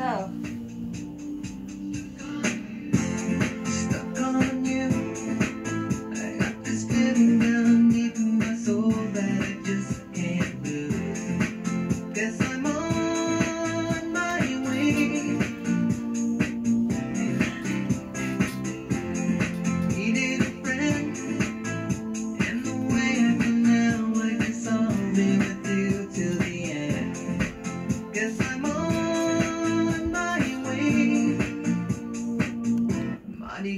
go.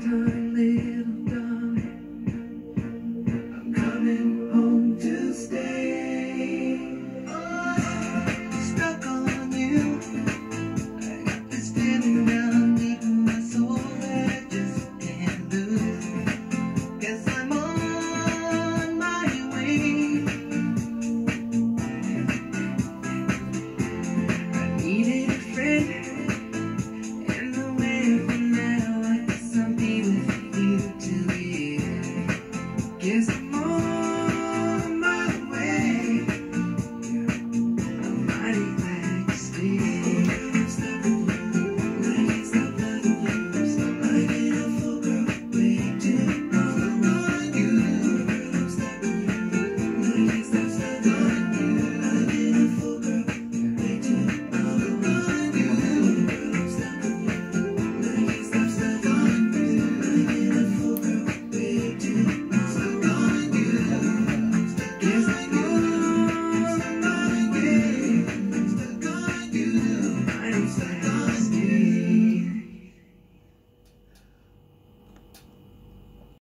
time little